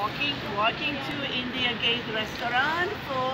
walking, walking to India Gate restaurant for.